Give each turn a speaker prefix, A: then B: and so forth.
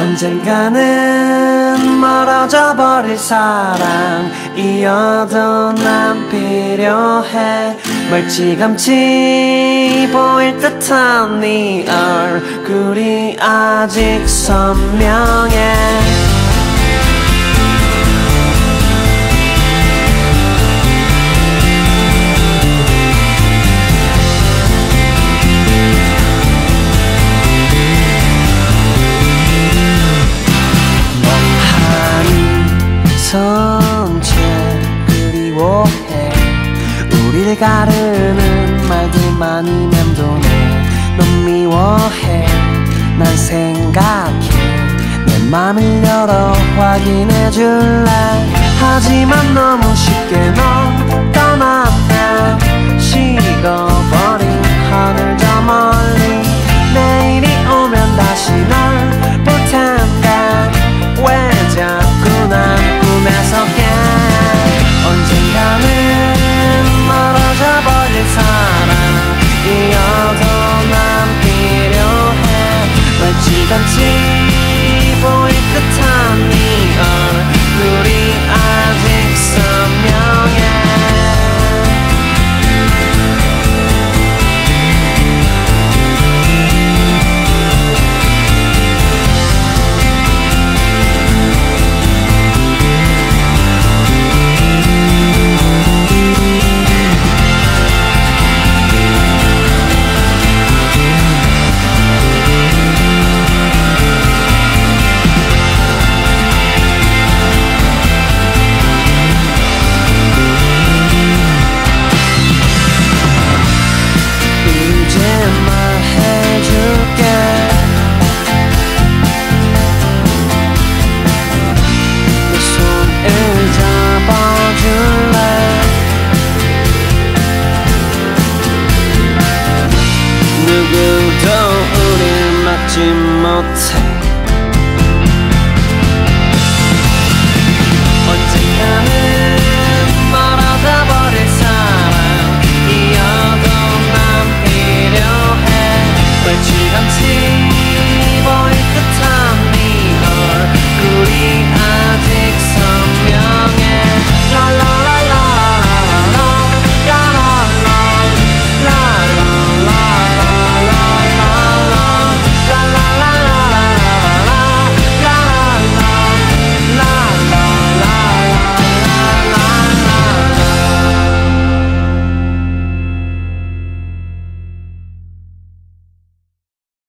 A: 언젠가는 멀어져 버릴 사랑이어도 난 필요해. 멀찌감치 보일 듯한 네 얼굴이 아직 선명해 가르는 말들만이 맴도네. 넌 미워해. 난 생각해. 내 맘을 열어 확인해 줄래? 하지만 너무 쉽게 넌 사랑 something